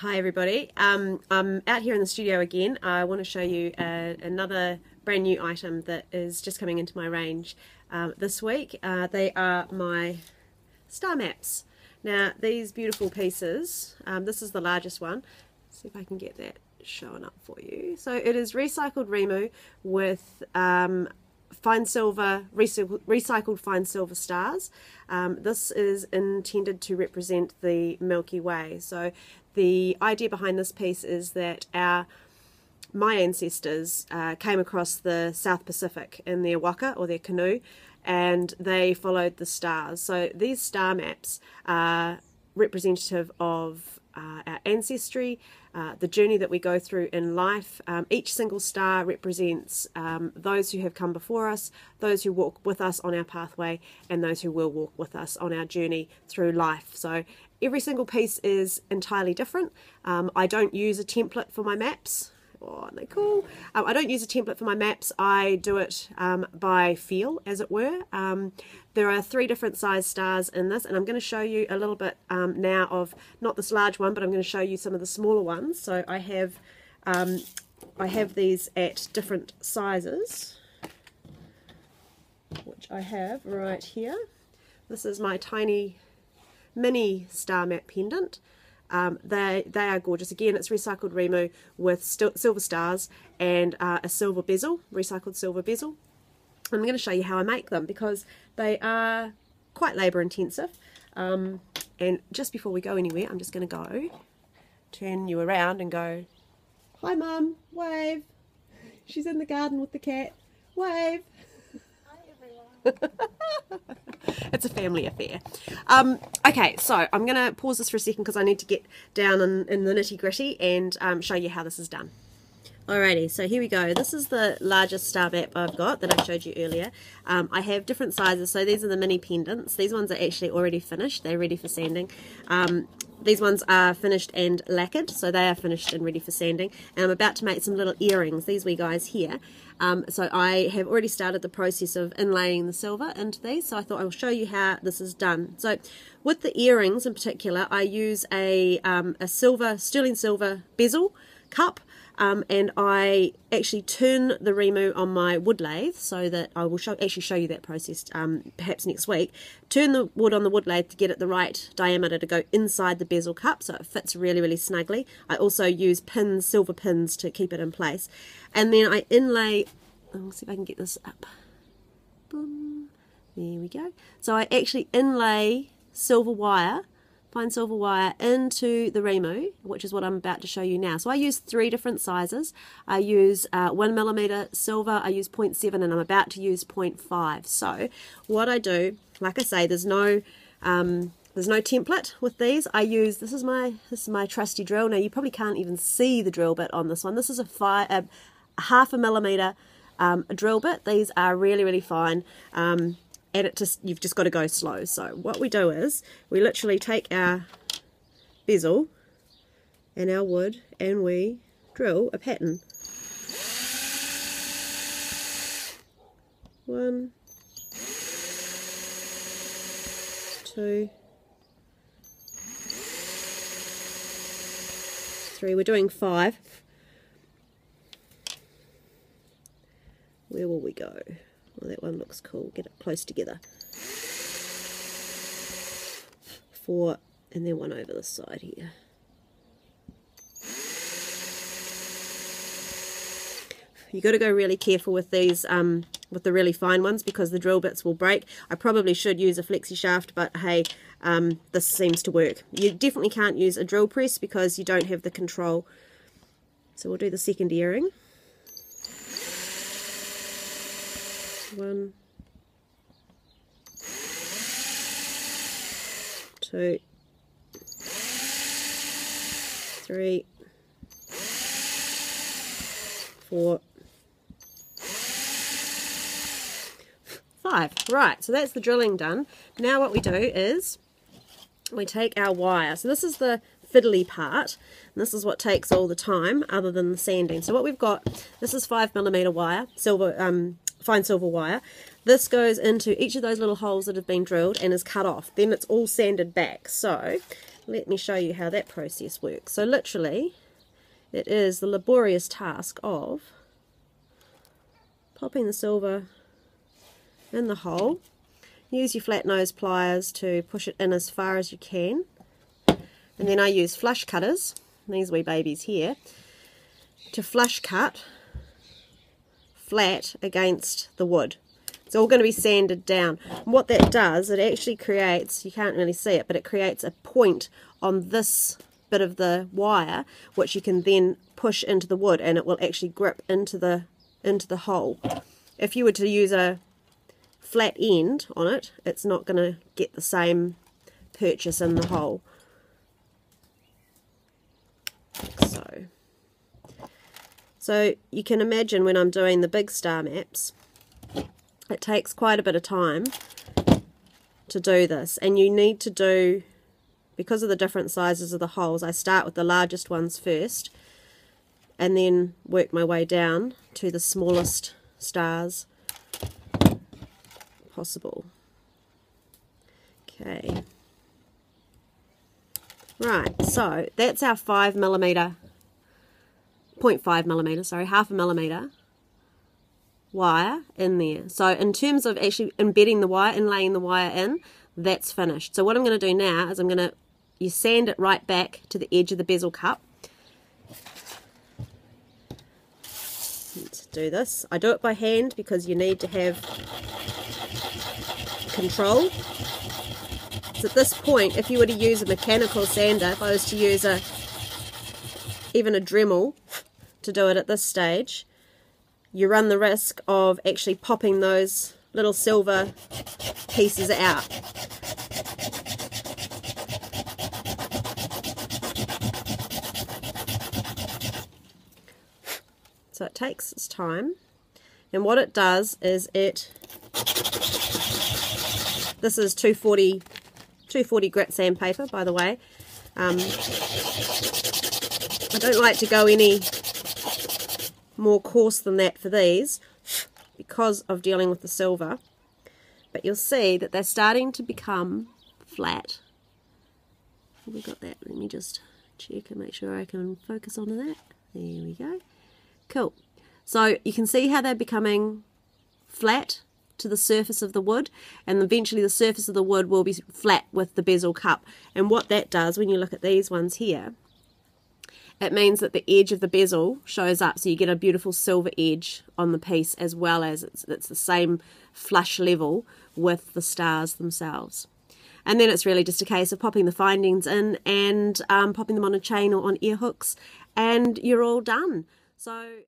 Hi everybody. Um, I'm out here in the studio again. I want to show you uh, another brand new item that is just coming into my range um, this week. Uh, they are my star maps. Now these beautiful pieces, um, this is the largest one. Let's see if I can get that showing up for you. So it is recycled Rimu with um, fine silver, recycled fine silver stars. Um, this is intended to represent the Milky Way. So the idea behind this piece is that our my ancestors uh, came across the South Pacific in their waka or their canoe and they followed the stars. So these star maps are representative of uh, our ancestry, uh, the journey that we go through in life. Um, each single star represents um, those who have come before us, those who walk with us on our pathway, and those who will walk with us on our journey through life. So every single piece is entirely different. Um, I don't use a template for my maps. Oh, aren't they cool? Um, I don't use a template for my maps. I do it um, by feel, as it were. Um, there are three different size stars in this, and I'm going to show you a little bit um, now of not this large one, but I'm going to show you some of the smaller ones. So I have um, I have these at different sizes, which I have right here. This is my tiny mini star map pendant. Um, they they are gorgeous. Again, it's recycled Rimu with silver stars and uh, a silver bezel, recycled silver bezel. I'm going to show you how I make them because they are quite labour intensive. Um, and just before we go anywhere, I'm just going to go turn you around and go, "Hi, mum, wave." She's in the garden with the cat. Wave. Hi, everyone. it's a family affair. Um, okay, so I'm going to pause this for a second because I need to get down in, in the nitty gritty and um, show you how this is done. Alrighty, so here we go. This is the largest star map I've got that I showed you earlier. Um, I have different sizes, so these are the mini pendants. These ones are actually already finished. They're ready for sanding. Um, these ones are finished and lacquered, so they are finished and ready for sanding. And I'm about to make some little earrings, these wee guys here. Um, so I have already started the process of inlaying the silver into these, so I thought I will show you how this is done. So with the earrings in particular, I use a, um, a silver, sterling silver bezel cup um, and I actually turn the Rimu on my wood lathe so that I will show, actually show you that process um, perhaps next week. Turn the wood on the wood lathe to get it the right diameter to go inside the bezel cup so it fits really really snugly. I also use pins, silver pins to keep it in place and then I inlay, let's see if I can get this up. Boom. There we go. So I actually inlay silver wire fine silver wire into the Rimu, which is what I'm about to show you now. So I use three different sizes. I use uh, 1 millimeter silver, I use 0.7 and I'm about to use 0.5. So what I do, like I say, there's no um, there's no template with these. I use this is my this is my trusty drill. Now you probably can't even see the drill bit on this one. This is a, fi a, a half a millimeter um, drill bit. These are really really fine. Um, and it just you've just got to go slow. So what we do is we literally take our bezel and our wood and we drill a pattern. One, two, three. We're doing five. Where will we go? Well, that one looks cool. Get it close together. Four, and then one over the side here. you got to go really careful with these um, with the really fine ones because the drill bits will break. I probably should use a flexi shaft but hey um, this seems to work. You definitely can't use a drill press because you don't have the control. So we'll do the second earring. One, two, three, four, five. Right, so that's the drilling done. Now what we do is we take our wire. So this is the fiddly part. And this is what takes all the time other than the sanding. So what we've got, this is 5 millimeter wire, silver um, fine silver wire. This goes into each of those little holes that have been drilled and is cut off. Then it's all sanded back. So let me show you how that process works. So literally, it is the laborious task of popping the silver in the hole. Use your flat nose pliers to push it in as far as you can. And then I use flush cutters, these wee babies here, to flush cut flat against the wood. It's all going to be sanded down. And what that does, it actually creates, you can't really see it, but it creates a point on this bit of the wire, which you can then push into the wood and it will actually grip into the into the hole. If you were to use a flat end on it, it's not going to get the same purchase in the hole. So, so you can imagine when I'm doing the big star maps, it takes quite a bit of time to do this. And you need to do because of the different sizes of the holes I start with the largest ones first and then work my way down to the smallest stars possible. Okay. Right so that's our 5 millimeter 0.5 millimeter sorry half a millimeter wire in there. So in terms of actually embedding the wire and laying the wire in, that's finished. So what I'm going to do now is I'm going to you sand it right back to the edge of the bezel cup. Let's do this. I do it by hand because you need to have control. So at this point, if you were to use a mechanical sander, if I was to use a even a Dremel to do it at this stage, you run the risk of actually popping those little silver pieces out. So it takes its time and what it does is it this is 240 240 grit sandpaper by the way um, I don't like to go any more coarse than that for these because of dealing with the silver. But you'll see that they're starting to become flat. We got that. Let me just check and make sure I can focus onto that. There we go. Cool. So you can see how they're becoming flat to the surface of the wood and eventually the surface of the wood will be flat with the bezel cup and what that does when you look at these ones here it means that the edge of the bezel shows up so you get a beautiful silver edge on the piece as well as it's, it's the same flush level with the stars themselves. And then it's really just a case of popping the findings in and um, popping them on a chain or on ear hooks and you're all done. So